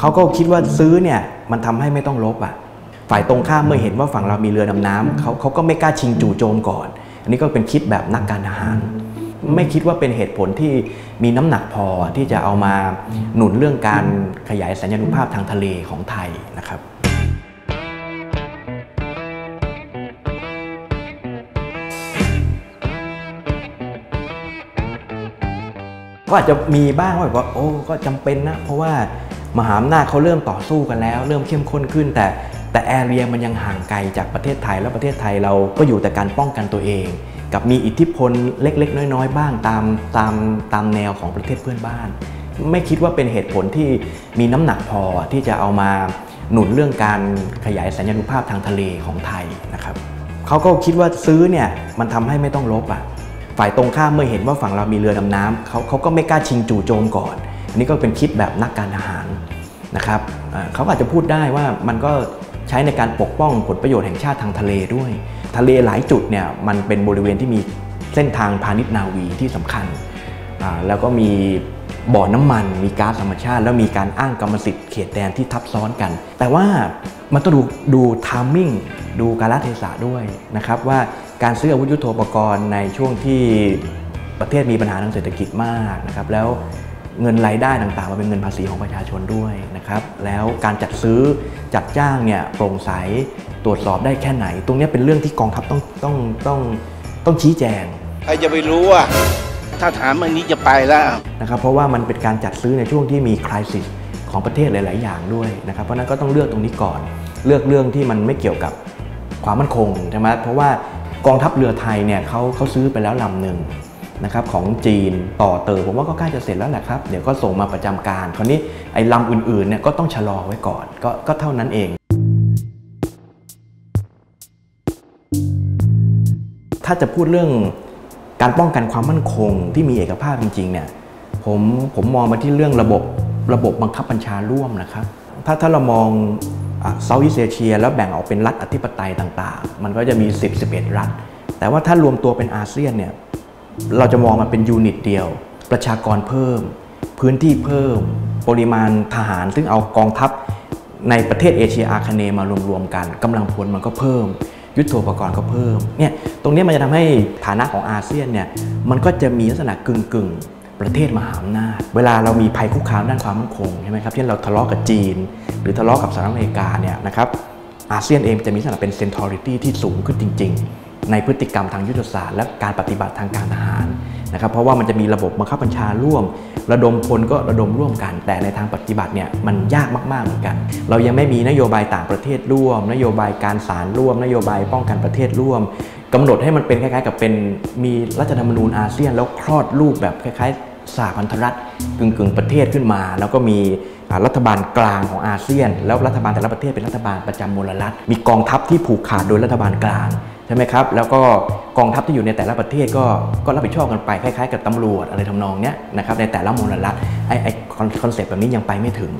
เขาก็คิดว่าซื้อเนี่ยมันทำให้ไม่ต้องลบอะ ฝ่ายตรงข้ามเมื่อเห็นว่าฝั่งเรามีเรือดำน้ำเขาเขาก็ไม่กล้าชิงจู่โจมก่อน อันนี้ก็เป็นคิดแบบนักการทหาร ไม่คิดว่าเป็นเหตุผลที่มีน้ำหนักพอที่จะเอามาหนุนเรื่องการขยายสัญญานุภาพทางทะเลของไทยนะครับก็อาจจะมีบ้างว่าแบบว่าโอ้ก็จำเป็นนะ เพราะว่า มหาอำนาจเขาเริ่มต่อสู้กันแล้ว เริ่มเข้มข้นขึ้น แต่แต่แอเรียมันยังห่างไกลจากประเทศไทย แล้วประเทศไทยเราก็อยู่แต่การป้องกันตัวเอง กับมีอิทธิพลเล็ก ๆ น้อย ๆ บ้างตามตามตามแนวของประเทศเพื่อนบ้าน ไม่คิดว่าเป็นเหตุผลที่มีน้ำหนักพอที่จะเอามาหนุนเรื่องการขยายสัญญานุภาพทางทะเลของไทยนะครับเขาก็คิดว่าซื้อเนี่ยมันทำให้ไม่ต้องลบอะฝ่ายตรงข้ามเมื่อเห็นว่าฝั่งเรามีเรือดำน้ำเขาเขาก็ไม่กล้าชิงจู่โจมก่อน อันนี้ก็เป็นคิดแบบนักการทหารนะครับเขาอาจจะพูดได้ว่ามันก็ใช้ในการปกป้องผลประโยชน์แห่งชาติทางทะเลด้วย ทะเลหลายจุดเนี่ยมันเป็นบริเวณที่มีเส้นทางพาณิชย์นาวีที่สำคัญ แล้วก็มีบ่อน้ำมัน มีก๊าซธรรมชาติ แล้วมีการอ้างกรรมสิทธิ์เขตแดนที่ทับซ้อนกัน แต่ว่ามันต้องดูดูทามมิ่งดูกาลเทศะด้วยนะครับว่าการซื้ออาวุธยุโทโธปกรณ์ในช่วงที่ประเทศมีปัญหาทางเศรษฐกิจมากนะครับแล้ว เงินรายได้ต่างๆมาเป็นเงินภาษีของประชาชนด้วยนะครับ แล้วการจัดซื้อจัดจ้างเนี่ยโปร่งใสตรวจสอบได้แค่ไหน ตรงเนี้ยเป็นเรื่องที่กองทัพต้องต้องต้องต้องชี้แจงใครจะไปรู้อะถ้าถามอันนี้จะไปแล้วนะครับเพราะว่ามันเป็นการจัดซื้อในช่วงที่มีคริสิสของประเทศหลาย ๆ อย่างด้วยนะครับ เพราะฉะนั้นก็ต้องเลือกตรงนี้ก่อน เลือกเรื่องที่มันไม่เกี่ยวกับความมั่นคงใช่ไหมเพราะว่ากองทัพเรือไทยเนี่ยเขาเขาซื้อไปแล้วลำหนึ่ง นะครับของจีนต่อเติมผมว่าก็ใกล้จะเสร็จแล้วแหละครับเดี๋ยวก็ส่งมาประจำการคราวนี้ไอ้ลำอื่นๆเนี่ยก็ต้องชะลอไว้ก่อนก็ก็เท่านั้นเอง ถ้าจะพูดเรื่องการป้องกันความมั่นคงที่มีเอกภาพจริงๆเนี่ยผมผมมองมาที่เรื่องระบบระบบบังคับบัญชาร่วมนะครับ ถ้าถ้าเรามอง Southeast Asia แล้วแบ่งออกเป็นรัฐอธิปไตยต่างๆ มันก็จะมี 10 11 รัฐ แต่ว่าถ้ารวมตัวเป็นอาเซียนเนี่ย เราจะมองมันเป็น unit เดียว ประชากรเพิ่ม พื้นที่เพิ่ม ปริมาณทหาร ซึ่งเอากองทัพในประเทศเอเชียอาคเนย์มารวมๆกันกำลังพลมันก็เพิ่ม ยุทโธปกรณ์ก็เพิ่มเนี่ยตรงนี้มันจะทำให้ฐานะของอาเซียนเนี่ยมันก็จะมีลักษณะกึ่งกึ่งๆ ประเทศมหาอำนาจ เวลาเรามีภัยคุกคามด้านความมั่นคงใช่ไหมครับเช่นเราทะเลาะกับจีน หรือทะเลาะกับสหรัฐอเมริกาเนี่ยนะครับอาเซียนเองจะมีลักษณะเป็น centrality ที่สูงขึ้นจริง ๆ ในพฤติกรรมทางยุทธศาสตร์และการปฏิบัติทางการทหารนะครับ เพราะว่ามันจะมีระบบบังคับบัญชาร่วม ระดมพลก็ระดมร่วมกัน แต่ในทางปฏิบัติเนี่ยมันยากมากๆเหมือนกัน เรายังไม่มีนโยบายต่างประเทศร่วม นโยบายการศาลร่วม นโยบายป้องกันประเทศร่วมกำหนดให้มันเป็นคล้ายๆ กับเป็นมีรัฐธรรมนูญอาเซียน แล้วคลอดรูปแบบคล้ายๆสหพันธรัฐกึ่งๆประเทศขึ้นมา แล้วก็มีรัฐบาลกลางของอาเซียน แล้วรัฐบาลแต่ละประเทศเป็นรัฐบาลประจำมลรัฐ มีกองทัพที่ผูกขาดโดยรัฐบาลกลาง ใช่ไหมครับ แล้วก็กองทัพที่อยู่ในแต่ละประเทศก็ก็รับผิดชอบกันไปคล้ายๆ กับตำรวจอะไรทำนองเนี้ยนะครับในแต่ละมลรัฐไอ้ไอ้ concept แบบนี้ยังไปไม่ถึง